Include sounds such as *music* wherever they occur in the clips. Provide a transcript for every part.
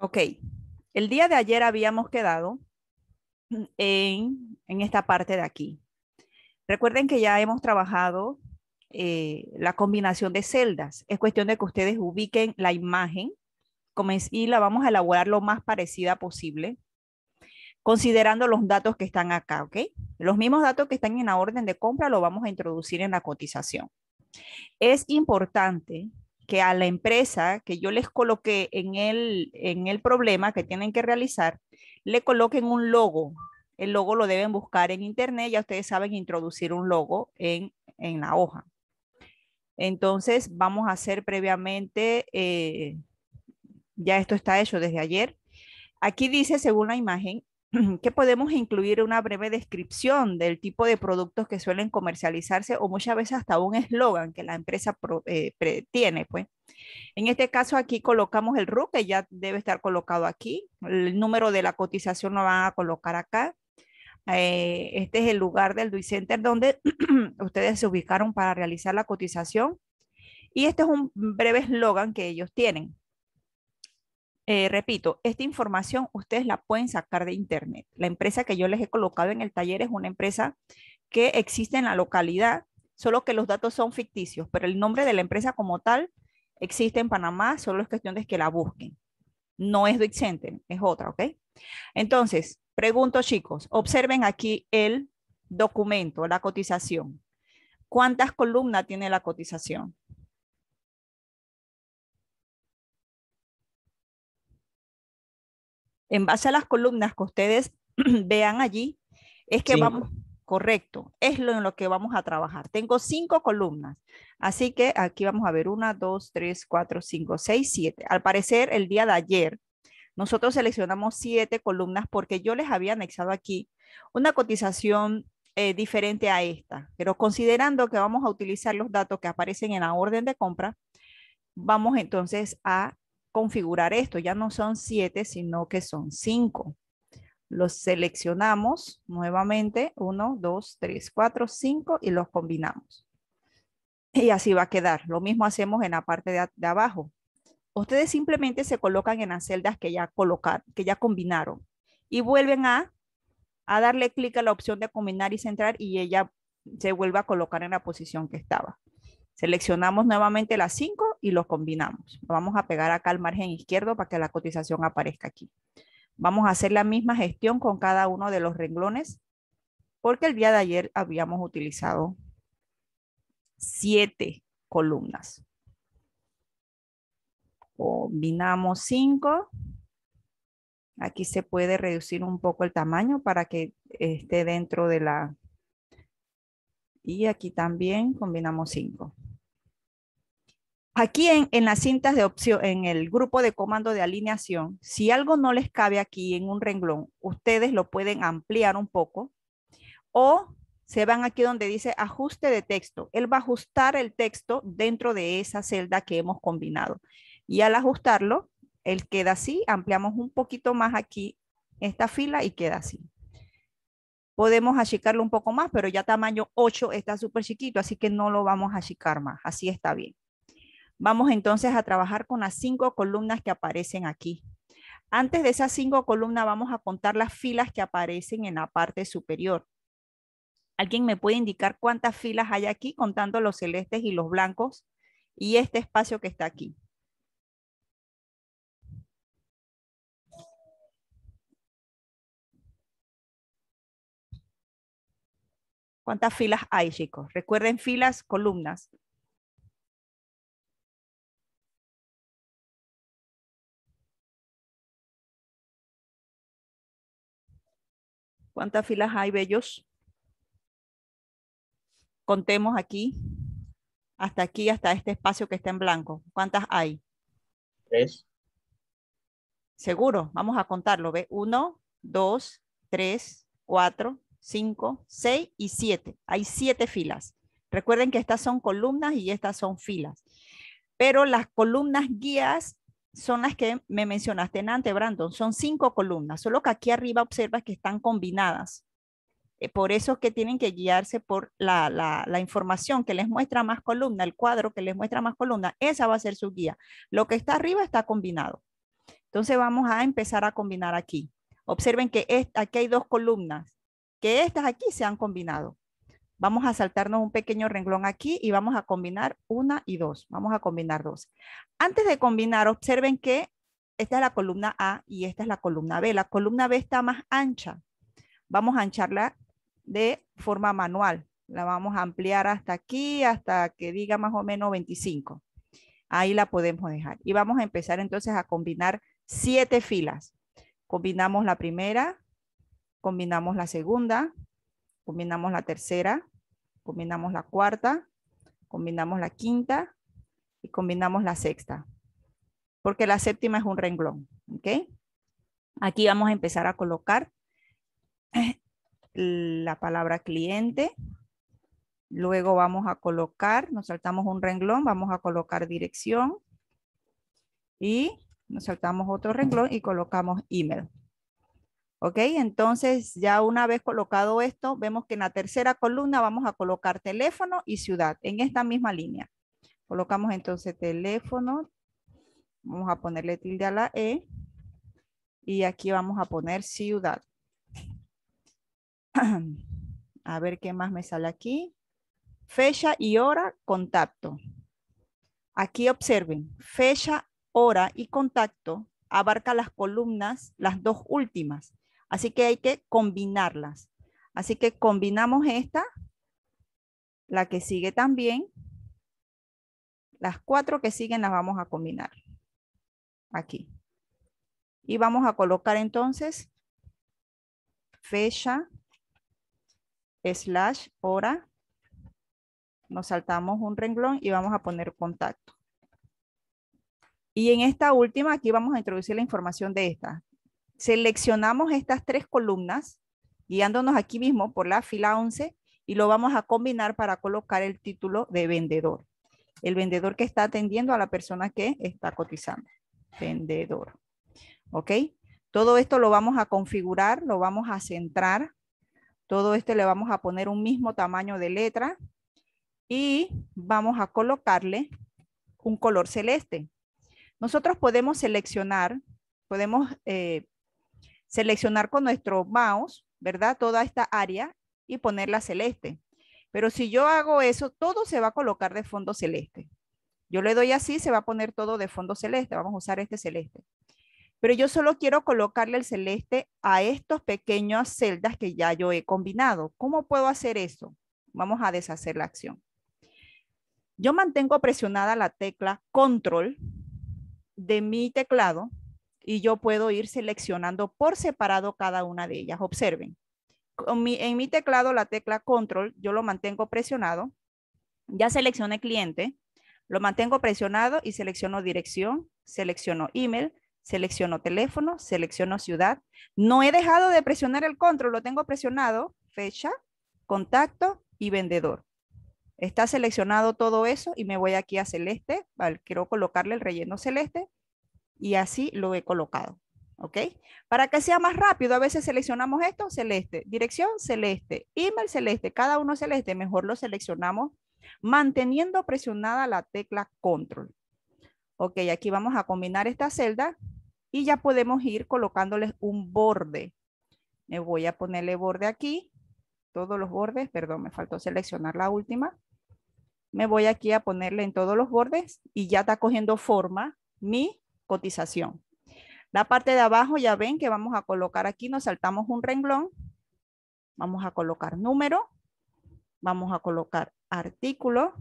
Ok, el día de ayer habíamos quedado en, en esta parte de aquí. Recuerden que ya hemos trabajado eh, la combinación de celdas. Es cuestión de que ustedes ubiquen la imagen y la vamos a elaborar lo más parecida posible, considerando los datos que están acá, ¿ok? Los mismos datos que están en la orden de compra lo vamos a introducir en la cotización. Es importante que a la empresa que yo les coloqué en el, en el problema que tienen que realizar, le coloquen un logo. El logo lo deben buscar en internet, ya ustedes saben introducir un logo en, en la hoja. Entonces, vamos a hacer previamente, eh, ya esto está hecho desde ayer. Aquí dice, según la imagen, *clears throat* que podemos incluir una breve descripción del tipo de productos que suelen comercializarse o muchas veces hasta un eslogan que la empresa eh, tiene. Pues. En este caso aquí colocamos el RU que ya debe estar colocado aquí. El número de la cotización lo van a colocar acá. Eh, este es el lugar del DUI Center donde *clears throat* ustedes se ubicaron para realizar la cotización. Y este es un breve eslogan que ellos tienen. Eh, repito, esta información ustedes la pueden sacar de internet. La empresa que yo les he colocado en el taller es una empresa que existe en la localidad, solo que los datos son ficticios, pero el nombre de la empresa como tal existe en Panamá, solo es cuestión de que la busquen. No es Center, es otra, ¿ok? Entonces, pregunto chicos, observen aquí el documento, la cotización. ¿Cuántas columnas tiene la cotización? En base a las columnas que ustedes *clears throat* vean allí, es que vamos, correcto, es lo en lo que vamos a trabajar. Tengo cinco columnas, así que aquí vamos a ver una, dos, tres, cuatro, cinco, seis, siete. Al parecer, el día de ayer, nosotros seleccionamos siete columnas porque yo les había anexado aquí una cotización eh, diferente a esta, pero considerando que vamos a utilizar los datos que aparecen en la orden de compra, vamos entonces a configurar esto. Ya no son siete, sino que son cinco. Los seleccionamos nuevamente, uno, dos, tres, cuatro, cinco y los combinamos. Y así va a quedar. Lo mismo hacemos en la parte de, abajo. Ustedes simplemente se colocan en las celdas que ya colocar, que ya combinaron y vuelven a, a darle clic a la opción de combinar y centrar y ella se vuelve a colocar en la posición que estaba. Seleccionamos nuevamente las 5 y los combinamos. Vamos a pegar acá al margen izquierdo para que la cotización aparezca aquí. Vamos a hacer la misma gestión con cada uno de los renglones porque el día de ayer habíamos utilizado 7 columnas. Combinamos 5. Aquí se puede reducir un poco el tamaño para que esté dentro de la... Y aquí también combinamos 5. Aquí en, las cintas de opción, en el grupo de comando de alineación, si algo no les cabe aquí en un renglón, ustedes lo pueden ampliar un poco o se van aquí donde dice ajuste de texto. Él va a ajustar el texto dentro de esa celda que hemos combinado. Y al ajustarlo, él queda así. Ampliamos un poquito más aquí esta fila y queda así. Podemos achicarlo un poco más, pero ya tamaño 8 está súper chiquito, así que no lo vamos a achicar más. Así está bien. Vamos entonces a trabajar con las cinco columnas que aparecen aquí. Antes de esas cinco columnas vamos a contar las filas que aparecen en la parte superior. ¿Alguien me puede indicar cuántas filas hay aquí contando los celestes y los blancos y este espacio que está aquí? ¿Cuántas filas hay, chicos? Recuerden filas, columnas. ¿Cuántas filas hay, bellos? Contemos aquí, hasta aquí, hasta este espacio que está en blanco. ¿Cuántas hay? Tres. Seguro, vamos a contarlo. ¿Ve? Uno, dos, tres, cuatro, cinco, seis y siete. Hay siete filas. Recuerden que estas son columnas y estas son filas. Pero las columnas guías son las que me mencionaste en antes, Brandon. Son cinco columnas, solo que aquí arriba observas que están combinadas. Eh, por eso es que tienen que guiarse por la, la, información que les muestra más columna, el cuadro que les muestra más columna, esa va a ser su guía. Lo que está arriba está combinado. Entonces vamos a empezar a combinar aquí. Observen que aquí hay dos columnas, que estas aquí se han combinado. Vamos a saltarnos un pequeño renglón aquí y vamos a combinar una y dos. Vamos a combinar dos. Antes de combinar, observen que esta es la columna A y esta es la columna B. La columna B está más ancha. Vamos a ancharla de forma manual. La vamos a ampliar hasta aquí, hasta que diga más o menos 25. Ahí la podemos dejar. Y vamos a empezar entonces a combinar siete filas. Combinamos la primera, combinamos la segunda, combinamos la tercera, combinamos la cuarta, combinamos la quinta y combinamos la sexta. Porque la séptima es un renglón, ¿ok? Aquí vamos a empezar a colocar *clears throat* la palabra cliente. Luego vamos a colocar, nos saltamos un renglón, vamos a colocar dirección. Y nos saltamos otro renglón y colocamos email. ¿Ok? Entonces, ya una vez colocado esto, vemos que en la tercera columna vamos a colocar teléfono y ciudad en esta misma línea. Colocamos entonces teléfono. Vamos a ponerle tilde a la E. Y aquí vamos a poner ciudad. *clears throat* A ver qué más me sale aquí. Fecha y hora, contacto. Aquí observen, fecha, hora y contacto abarca las columnas, las dos últimas. Así que hay que combinarlas. Así que combinamos esta, la que sigue también. Las cuatro que siguen las vamos a combinar. Aquí. Y vamos a colocar entonces fecha slash hora. Nos saltamos un renglón y vamos a poner contacto. Y en esta última, aquí vamos a introducir la información de esta seleccionamos estas tres columnas, guiándonos aquí mismo por la fila 11, y lo vamos a combinar para colocar el título de vendedor. El vendedor que está atendiendo a la persona que está cotizando. Vendedor. ¿Ok? Todo esto lo vamos a configurar, lo vamos a centrar. Todo esto le vamos a poner un mismo tamaño de letra y vamos a colocarle un color celeste. Nosotros podemos seleccionar, podemos eh, seleccionar con nuestro mouse, ¿verdad? Toda esta área y ponerla celeste. Pero si yo hago eso, todo se va a colocar de fondo celeste. Yo le doy así, se va a poner todo de fondo celeste. Vamos a usar este celeste. Pero yo solo quiero colocarle el celeste a estos pequeños celdas que ya yo he combinado. ¿Cómo puedo hacer eso? Vamos a deshacer la acción. Yo mantengo presionada la tecla control de mi teclado y yo puedo ir seleccionando por separado cada una de ellas. Observen, en mi teclado la tecla control yo lo mantengo presionado. Ya seleccioné cliente, lo mantengo presionado y selecciono dirección, selecciono email, selecciono teléfono, selecciono ciudad. No he dejado de presionar el control, lo tengo presionado, fecha, contacto y vendedor. Está seleccionado todo eso y me voy aquí a celeste, quiero colocarle el relleno celeste y así lo he colocado. ¿Ok? Para que sea más rápido, a veces seleccionamos esto, celeste, dirección celeste, email celeste, cada uno celeste, mejor lo seleccionamos manteniendo presionada la tecla control. Ok, aquí vamos a combinar esta celda y ya podemos ir colocándoles un borde. Me voy a ponerle borde aquí, todos los bordes, perdón, me faltó seleccionar la última. Me voy aquí a ponerle en todos los bordes y ya está cogiendo forma mi cotización. La parte de abajo ya ven que vamos a colocar aquí, nos saltamos un renglón, vamos a colocar número, vamos a colocar artículo,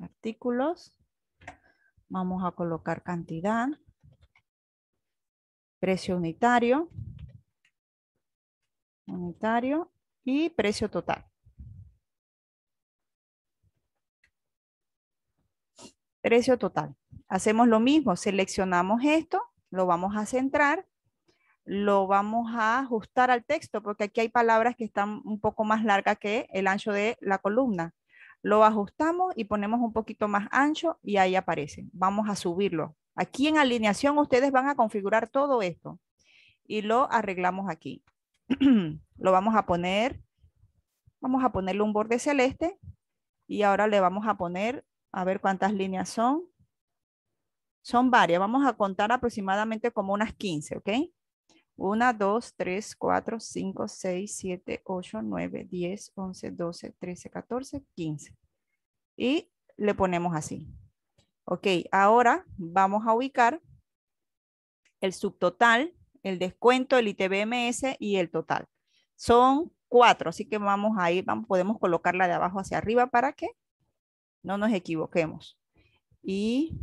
artículos, vamos a colocar cantidad, precio unitario, unitario y precio total. Precio total. Hacemos lo mismo, seleccionamos esto, lo vamos a centrar, lo vamos a ajustar al texto porque aquí hay palabras que están un poco más largas que el ancho de la columna. Lo ajustamos y ponemos un poquito más ancho y ahí aparece. Vamos a subirlo. Aquí en alineación ustedes van a configurar todo esto y lo arreglamos aquí. *clears throat* lo vamos a poner Vamos a ponerle un borde celeste y ahora le vamos a poner, a ver cuántas líneas son. Son varias, vamos a contar aproximadamente como unas 15, ¿ok? 1, 2, 3, 4, 5, 6, 7, 8, 9, 10, 11, 12, 13, 14, 15. Y le ponemos así. Ok, ahora vamos a ubicar el subtotal, el descuento, el ITBMS y el total. Son cuatro, así que vamos a ir, vamos, podemos colocarla de abajo hacia arriba para que no nos equivoquemos. I,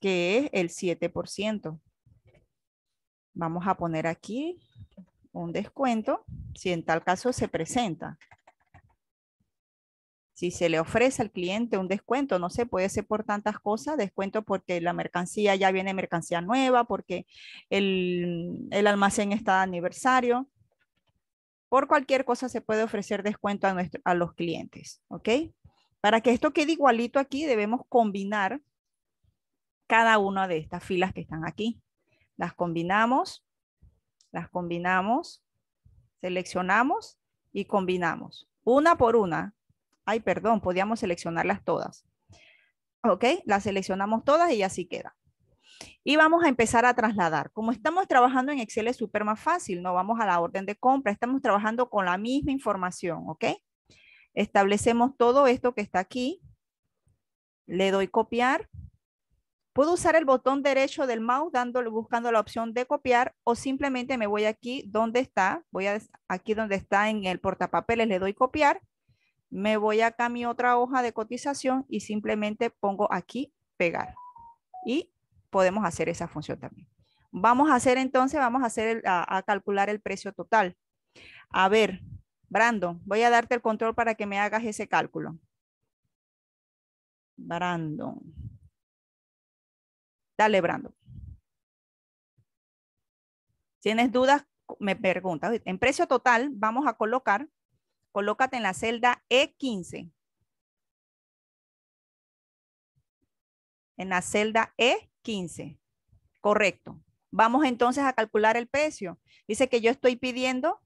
que es el 7%. Vamos a poner aquí un descuento, si en tal caso se presenta. Si se le ofrece al cliente un descuento, no sé, puede ser por tantas cosas, descuento porque la mercancía ya viene mercancía nueva, porque el, almacén está de aniversario. Por cualquier cosa se puede ofrecer descuento a, a los clientes, ¿ok? Para que esto quede igualito aquí, debemos combinar cada una de estas filas que están aquí. Las combinamos, las combinamos, seleccionamos y combinamos. Una por una, Ay, perdón, podíamos seleccionarlas todas. ¿Ok? Las seleccionamos todas y así queda. Y vamos a empezar a trasladar. Como estamos trabajando en Excel es súper más fácil, no vamos a la orden de compra, estamos trabajando con la misma información, ¿ok? Establecemos todo esto que está aquí. Le doy copiar. Puedo usar el botón derecho del mouse dándole, buscando la opción de copiar o simplemente me voy aquí donde está, voy a aquí donde está en el portapapeles, le doy copiar me voy acá a mi otra hoja de cotización y simplemente pongo aquí pegar. Y podemos hacer esa función también. Vamos a hacer entonces, vamos a, hacer a, calcular el precio total. A ver, Brandon, voy a darte el control para que me hagas ese cálculo. Brandon. Dale, Brandon. ¿Tienes dudas? Me preguntas. En precio total vamos a colocar colócate en la celda E15. En la celda E15. Correcto. Vamos entonces a calcular el precio. Dice que yo estoy pidiendo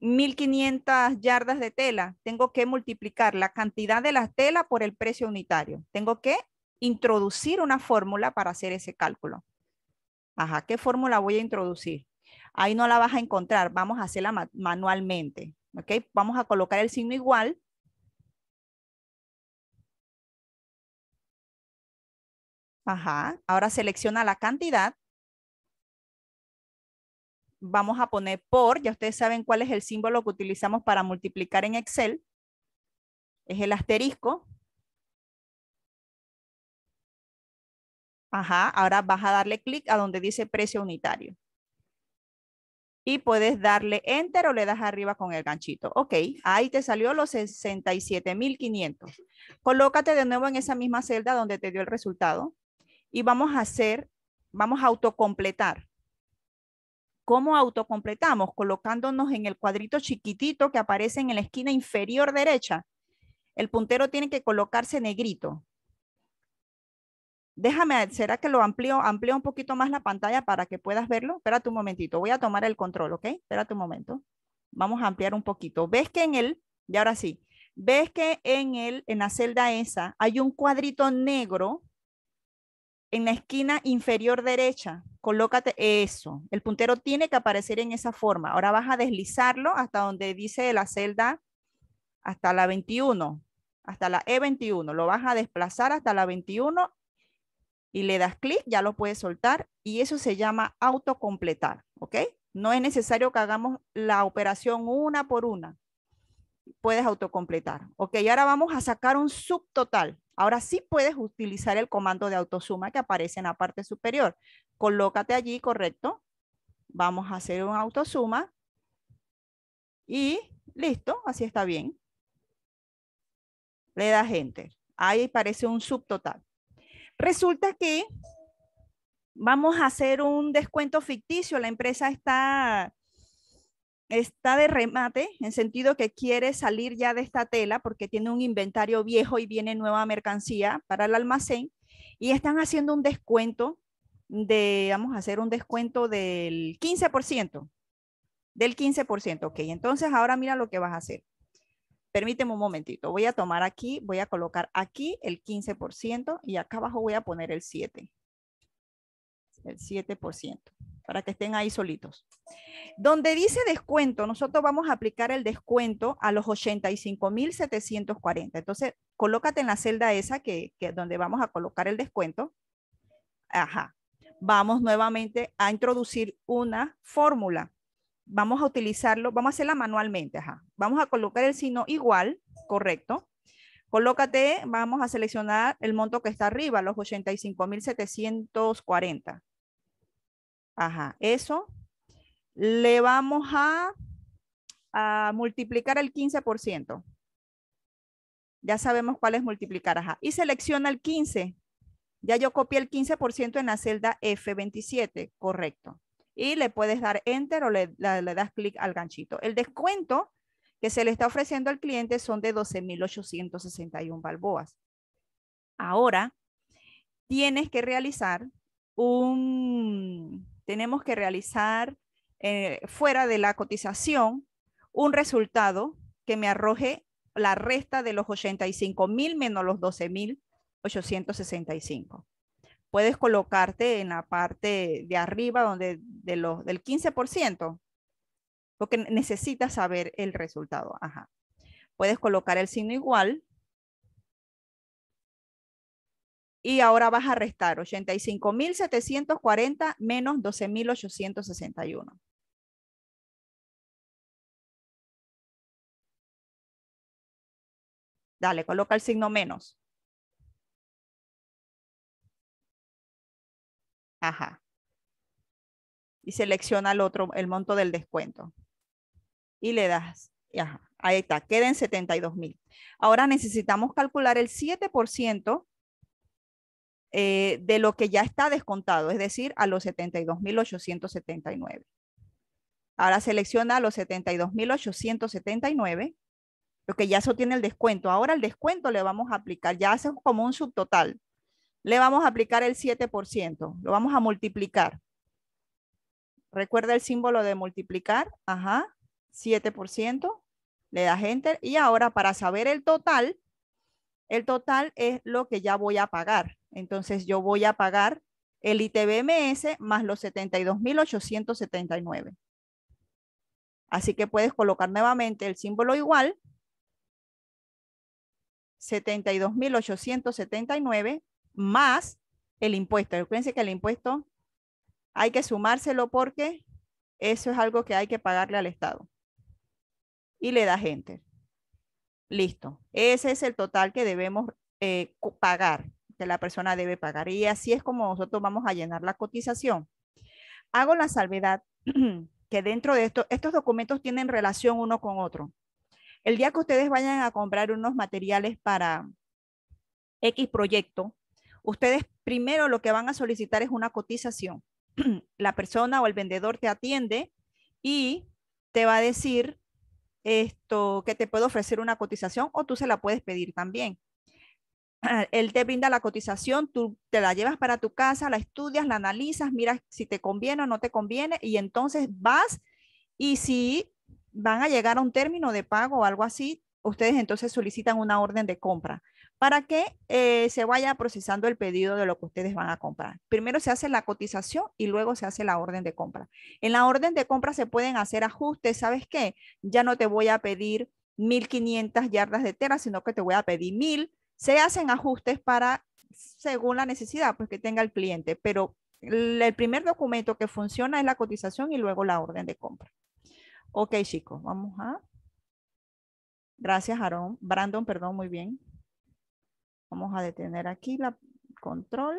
1500 yardas de tela. Tengo que multiplicar la cantidad de la tela por el precio unitario. Tengo que introducir una fórmula para hacer ese cálculo. Ajá, ¿qué fórmula voy a introducir? Ahí no la vas a encontrar, vamos a hacerla manualmente. ¿Ok? Vamos a colocar el signo igual. Ajá. Ahora selecciona la cantidad. Vamos a poner por, ya ustedes saben cuál es el símbolo que utilizamos para multiplicar en Excel. Es el asterisco. Ajá, ahora vas a darle clic a donde dice precio unitario y puedes darle enter o le das arriba con el ganchito. Ok, ahí te salió los 67,500. Colócate de nuevo en esa misma celda donde te dio el resultado y vamos a hacer, vamos a autocompletar. ¿Cómo autocompletamos? Colocándonos en el cuadrito chiquitito que aparece en la esquina inferior derecha. El puntero tiene que colocarse negrito. Déjame, ¿será que lo amplío, amplío un poquito más la pantalla para que puedas verlo? Espérate un momentito, voy a tomar el control, ¿ok? Espérate un momento. Vamos a ampliar un poquito. ¿Ves que en el, y ahora sí, ves que en el, en la celda esa, hay un cuadrito negro en la esquina inferior derecha? Colócate eso. El puntero tiene que aparecer en esa forma. Ahora vas a deslizarlo hasta donde dice la celda, hasta la 21, hasta la E21. Lo vas a desplazar hasta la 21 y le das clic, ya lo puedes soltar y eso se llama autocompletar, ¿ok? No es necesario que hagamos la operación una por una. Puedes autocompletar. Ok, ahora vamos a sacar un subtotal. Ahora sí puedes utilizar el comando de autosuma que aparece en la parte superior. Colócate allí, correcto. Vamos a hacer un autosuma. Y listo, así está bien. Le das enter. Ahí aparece un subtotal. Resulta que vamos a hacer un descuento ficticio. La empresa está, está de remate, en sentido que quiere salir ya de esta tela porque tiene un inventario viejo y viene nueva mercancía para el almacén y están haciendo un descuento de, vamos a hacer un descuento del 15%. Del 15%, ok. Entonces ahora mira lo que vas a hacer. Permíteme un momentito. Voy a tomar aquí, voy a colocar aquí el 15% y acá abajo voy a poner el 7. El 7% para que estén ahí solitos. Donde dice descuento, nosotros vamos a aplicar el descuento a los 85,740. Entonces, colócate en la celda esa que, que donde vamos a colocar el descuento. Ajá. Vamos nuevamente a introducir una fórmula. Vamos a utilizarlo, vamos a hacerla manualmente. Ajá. Vamos a colocar el signo igual, correcto. Colócate, vamos a seleccionar el monto que está arriba, los 85,740. Ajá, eso le vamos a, a multiplicar el 15%. Ya sabemos cuál es multiplicar, ajá. Y selecciona el 15. Ya yo copié el 15% en la celda F27, correcto. Y le puedes dar Enter o le, das clic al ganchito. El descuento que se le está ofreciendo al cliente son de 12,861 balboas. Ahora, tienes que realizar un, tenemos que realizar eh, fuera de la cotización un resultado que me arroje la resta de los 85 mil menos los 12 mil 865. Puedes colocarte en la parte de arriba donde de los, del 15%, porque necesitas saber el resultado. Ajá. Puedes colocar el signo igual y ahora vas a restar 85.740 menos 12.861. Dale, coloca el signo menos. Ajá. Y selecciona el otro, el monto del descuento. Y le das, ajá, ahí está, queden 72.000. Ahora necesitamos calcular el 7% eh, de lo que ya está descontado, es decir, a los 72.879. Ahora selecciona los 72.879, porque ya eso tiene el descuento. Ahora el descuento le vamos a aplicar, ya hace como un subtotal. Le vamos a aplicar el 7%, lo vamos a multiplicar. Recuerda el símbolo de multiplicar, ajá, 7%, le das enter y ahora para saber el total, el total es lo que ya voy a pagar. Entonces yo voy a pagar el ITBMS más los 72.879. Así que puedes colocar nuevamente el símbolo igual, 72.879 más el impuesto. Recuerden que el impuesto hay que sumárselo porque eso es algo que hay que pagarle al Estado. Y le da gente. Listo. Ese es el total que debemos eh, pagar que la persona debe pagar. Y así es como nosotros vamos a llenar la cotización. Hago la salvedad *clears throat* que dentro de esto, estos documentos tienen relación uno con otro. El día que ustedes vayan a comprar unos materiales para X proyecto, ustedes primero lo que van a solicitar es una cotización. *clears throat* La persona o el vendedor te atiende y te va a decir esto que te puedo ofrecer una cotización o tú se la puedes pedir también. *clears throat* él te brinda la cotización, tú te la llevas para tu casa, la estudias, la analizas, miras si te conviene o no te conviene y entonces vas y si van a llegar a un término de pago o algo así, ustedes entonces solicitan una orden de compra para que eh, se vaya procesando el pedido de lo que ustedes van a comprar. Primero se hace la cotización y luego se hace la orden de compra. En la orden de compra se pueden hacer ajustes, ¿sabes qué? Ya no te voy a pedir 1500 yardas de tela, sino que te voy a pedir 1000 se hacen ajustes para, según la necesidad pues, que tenga el cliente, pero el primer documento que funciona es la cotización y luego la orden de compra. Ok, chicos, vamos a... Gracias, Aaron. Brandon, perdón, muy bien. Vamos a detener aquí la control.